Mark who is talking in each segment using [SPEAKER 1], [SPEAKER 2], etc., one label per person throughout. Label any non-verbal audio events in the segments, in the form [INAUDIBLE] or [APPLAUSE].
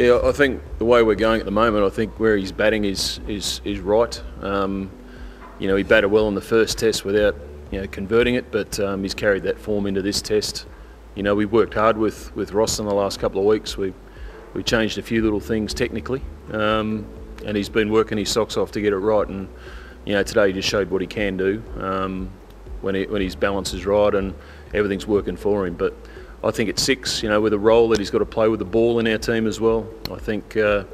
[SPEAKER 1] Yeah, I think the way we're going at the moment, I think where he's batting is is is right. Um, you know, he batted well in the first test without you know converting it, but um, he's carried that form into this test. You know, we've worked hard with with Ross in the last couple of weeks. We we changed a few little things technically, um, and he's been working his socks off to get it right. And you know, today he just showed what he can do um, when he, when his balance is right and everything's working for him. But I think at six, you know, with a role that he's got to play with the ball in our team as well, I think uh,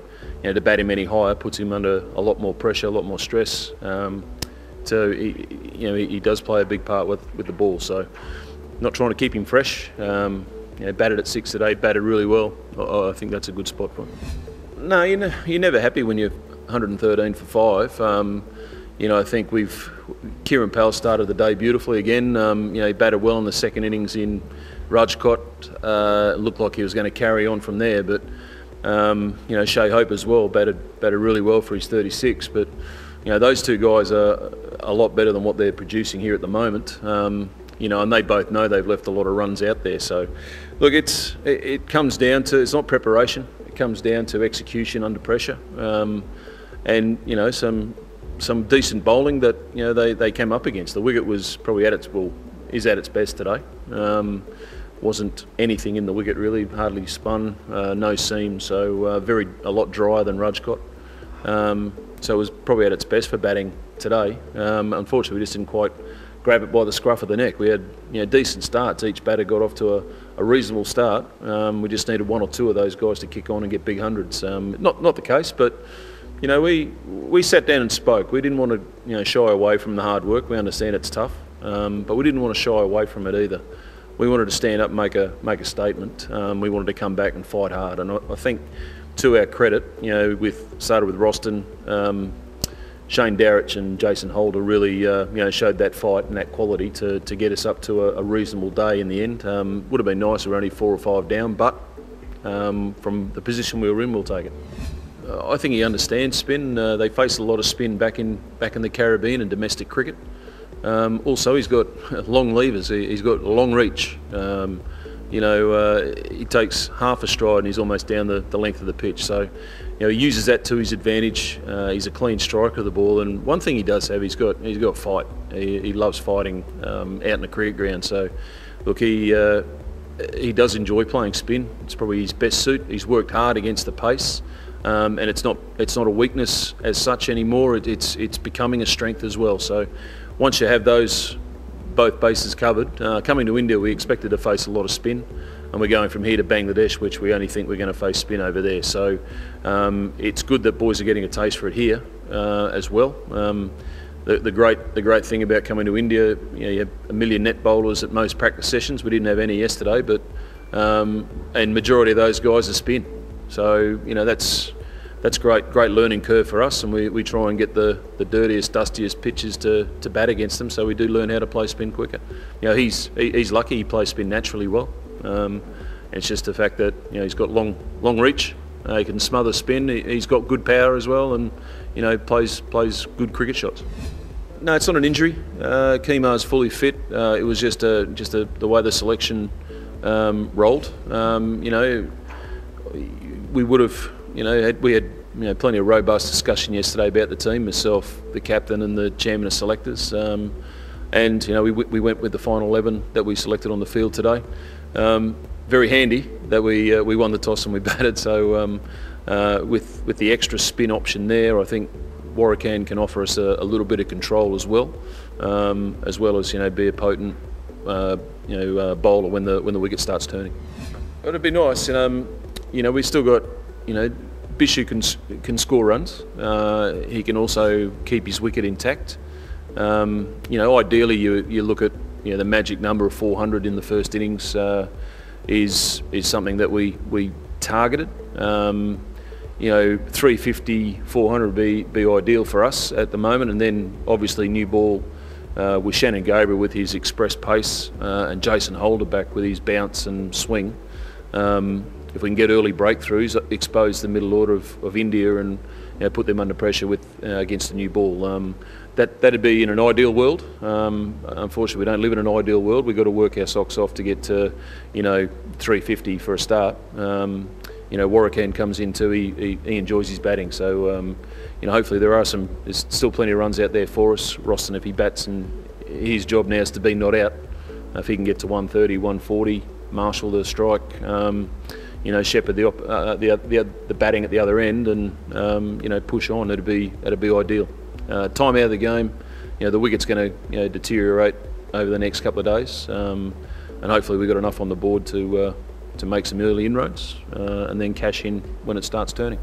[SPEAKER 1] you know to bat him any higher puts him under a lot more pressure, a lot more stress. Um, so he, you know, he, does play a big part with, with the ball. So not trying to keep him fresh. Um, you know, batted at six today, batted really well. I, I think that's a good spot for him. No, you know, you're never happy when you're 113 for five. Um, you know, I think we've Kieran Powell started the day beautifully again. Um, you know, he batted well in the second innings in Rajkot. Uh, looked like he was going to carry on from there, but um, you know, Shai Hope as well batted batted really well for his 36. But you know, those two guys are a lot better than what they're producing here at the moment. Um, you know, and they both know they've left a lot of runs out there. So, look, it's it, it comes down to it's not preparation. It comes down to execution under pressure, um, and you know some some decent bowling that you know they, they came up against. The wicket was probably at its well is at its best today. Um, wasn't anything in the wicket really, hardly spun, uh, no seam, so uh, very a lot drier than Rajkot. Um, so it was probably at its best for batting today. Um, unfortunately, we just didn't quite grab it by the scruff of the neck. We had you know decent starts. Each batter got off to a, a reasonable start. Um, we just needed one or two of those guys to kick on and get big hundreds. Um, not not the case, but you know, we we sat down and spoke. We didn't want to, you know, shy away from the hard work. We understand it's tough, um, but we didn't want to shy away from it either. We wanted to stand up and make a make a statement. Um, we wanted to come back and fight hard. And I, I, think, to our credit, you know, with started with Roston, um, Shane Dowrich and Jason Holder really, uh, you know, showed that fight and that quality to, to get us up to a, a reasonable day in the end. Um, would have been nice. if We are only four or five down, but um, from the position we were in, we'll take it. Uh, I think he understands spin. Uh, they face a lot of spin back in back in the Caribbean and domestic cricket. Um, also, he's got long levers. He, has got long reach. Um, you know, uh, he takes half a stride and he's almost down the, the length of the pitch. So, you know, he uses that to his advantage. Uh, he's a clean striker of the ball, and one thing he does have, he's got he's got fight. He, he loves fighting um, out in the cricket ground. So, look, he uh, he does enjoy playing spin. It's probably his best suit. He's worked hard against the pace um, and it's not it's not a weakness as such anymore. It, it's it's becoming a strength as well. So once you have those both bases covered, uh, coming to India we expected to face a lot of spin, and we're going from here to Bangladesh, which we only think we're going to face spin over there. So um, it's good that boys are getting a taste for it here uh, as well. Um, the, the, great the great thing about coming to India, you, know, you have a million net bowlers at most practice sessions. We didn't have any yesterday, but um, and majority of those guys are spin. So you know that's that's great great learning curve for us, and we, we try and get the, the dirtiest, dustiest pitches to, to bat against them. So we do learn how to play spin quicker. You know he's he, he's lucky he plays spin naturally well. Um, it's just the fact that you know he's got long long reach. Uh, he can smother spin. He, has got good power as well, and you know plays plays good cricket shots. No, it's not an injury. Uh, Kemar's fully fit. Uh, it was just a, just a, the way the selection um, rolled. Um, you know, we would have, you know, we had you know plenty of robust discussion yesterday about the team, myself, the captain, and the chairman of selectors. Um, and you know, we, we went with the final 11 that we selected on the field today. Um, very handy that we uh, we won the toss and we [LAUGHS] batted. So um, uh, with with the extra spin option there, I think Warrican can offer us a, a little bit of control as well, um, as well as you know be a potent uh, you know uh, bowler when the when the wicket starts turning. It'd be nice. Um, you know, we've still got, you know, Bishoo can can score runs. Uh, he can also keep his wicket intact. Um, you know, ideally, you you look at you know the magic number of 400 in the first innings uh, is is something that we we targeted. Um, you know, 350, 400 would be be ideal for us at the moment, and then obviously new ball. Uh, with Shannon Gabriel with his express pace uh, and Jason Holder back with his bounce and swing. Um, if we can get early breakthroughs, expose the middle order of, of India and you know, put them under pressure with uh, against the new ball. Um, that that'd be in an ideal world. Um, unfortunately, we don't live in an ideal world. We've got to work our socks off to get to, you know, 350 for a start. Um, you know, Warrican comes in too. He, he, he enjoys his batting. So, um, you know, hopefully there are some. There's still plenty of runs out there for us. Roston, if he bats, and his job now is to be not out. If he can get to 130, 140, marshal the strike. You know, shepherd the, uh, the, the the batting at the other end, and um, you know, push on. It'd be that'd be ideal. Uh, time out of the game. You know, the wicket's going to you know, deteriorate over the next couple of days, um, and hopefully we've got enough on the board to uh, to make some early inroads uh, and then cash in when it starts turning.